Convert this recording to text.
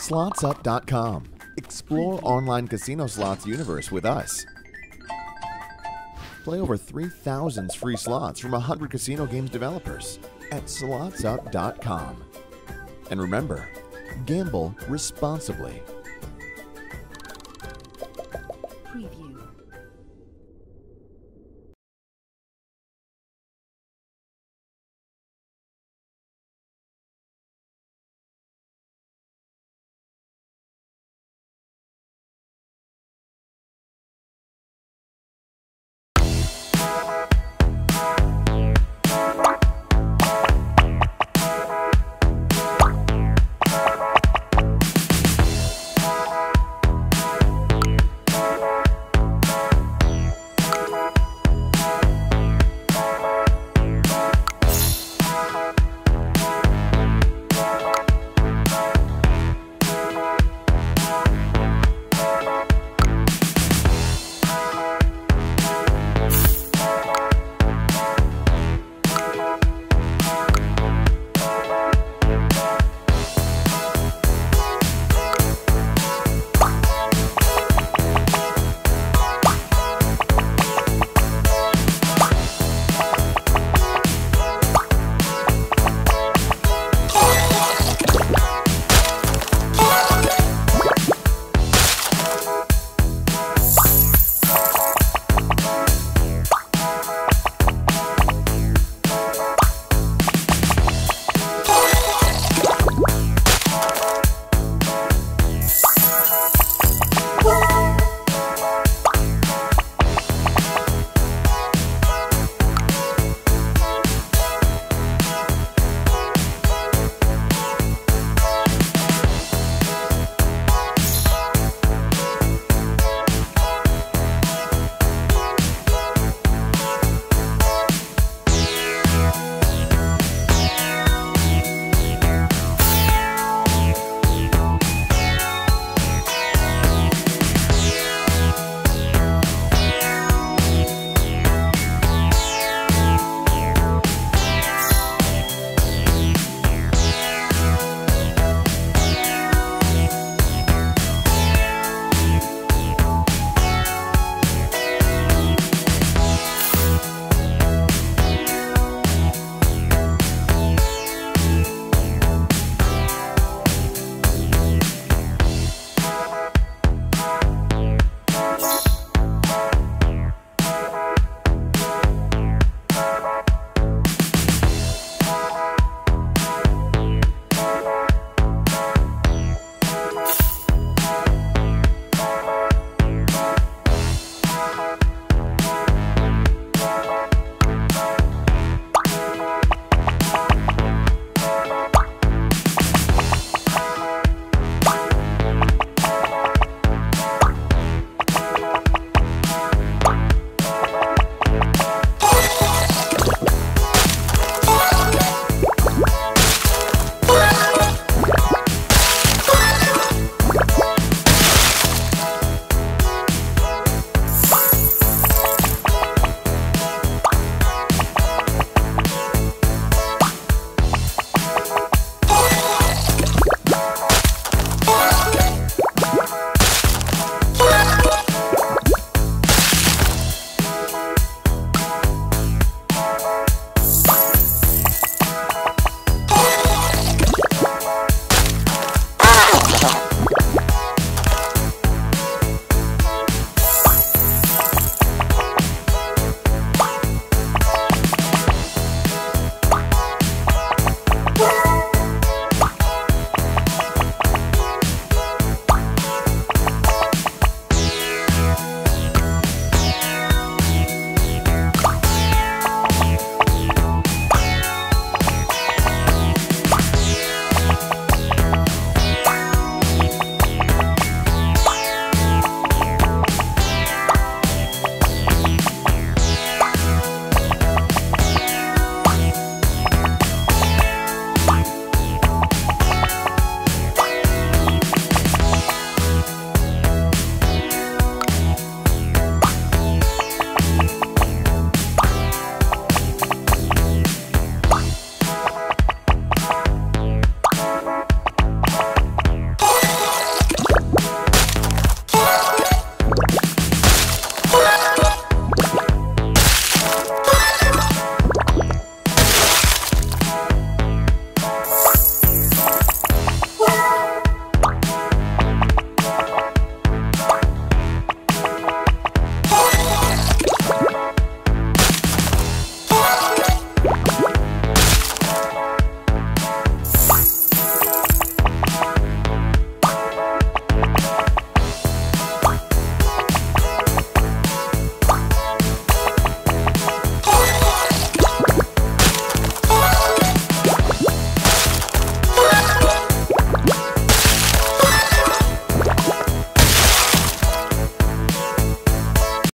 SlotsUp.com. Explore online casino slots universe with us. Play over 3,000 free slots from 100 casino games developers at SlotsUp.com. And remember, gamble responsibly. Preview.